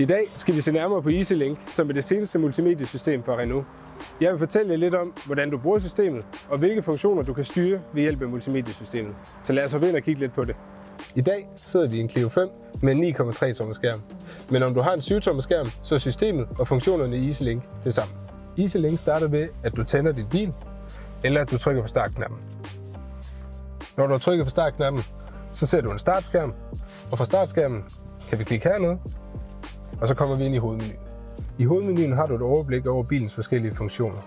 I dag skal vi se nærmere på EasyLink, som er det seneste multimediesystem fra Renault. Jeg vil fortælle jer lidt om, hvordan du bruger systemet, og hvilke funktioner du kan styre ved hjælp af multimediesystemet. Så lad os hoppe ind og kigge lidt på det. I dag sidder vi i en Clio 5 med en 9,3 tommer skærm. Men om du har en 7 tommer skærm, så er systemet og funktionerne i EasyLink det samme. EasyLink starter ved, at du tænder dit bil, eller at du trykker på startknappen. Når du har trykket på startknappen, så ser du en startskærm, og fra startskærmen kan vi klikke hernede, og så kommer vi ind i hovedmenuen. I hovedmenuen har du et overblik over bilens forskellige funktioner.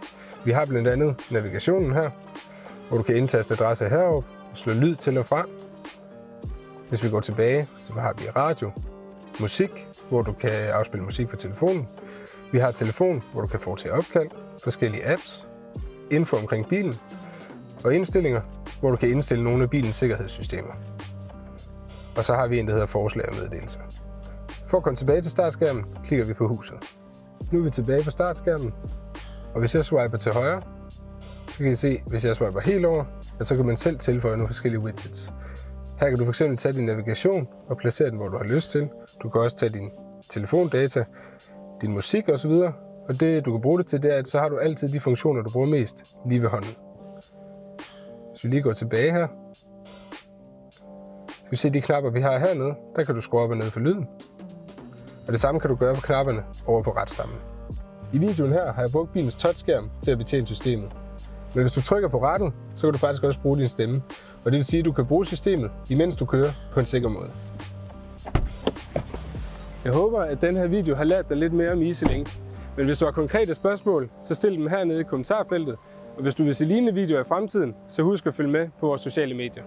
Vi har blandt andet navigationen her, hvor du kan indtaste adresse heroppe og slå lyd til og fra. Hvis vi går tilbage, så har vi radio, musik, hvor du kan afspille musik på telefonen. Vi har telefon, hvor du kan foretage opkald, forskellige apps, info omkring bilen og indstillinger, hvor du kan indstille nogle af bilens sikkerhedssystemer. Og så har vi en, der hedder forslag og meddelelser. For at komme tilbage til startskærmen, klikker vi på huset. Nu er vi tilbage på startskærmen, og hvis jeg swiper til højre, så kan I se, hvis jeg swiper helt over, at så kan man selv tilføje nogle forskellige widgets. Her kan du fx tage din navigation og placere den, hvor du har lyst til. Du kan også tage din telefondata, din musik osv. Og det, du kan bruge det til, det er, at så har du altid de funktioner, du bruger mest lige ved hånden. Hvis vi lige går tilbage her, skal vi se de knapper, vi har hernede. Der kan du skrue op og ned for lyden. Og det samme kan du gøre på knapperne over på retstammen. I videoen her har jeg brugt bilens touchskærm til at betjene systemet. Men hvis du trykker på rattet, så kan du faktisk også bruge din stemme. Og det vil sige, at du kan bruge systemet, imens du kører på en sikker måde. Jeg håber, at den her video har lært dig lidt mere om EasyLink. Men hvis du har konkrete spørgsmål, så stil dem hernede i kommentarfeltet. Og hvis du vil se lignende videoer i fremtiden, så husk at følge med på vores sociale medier.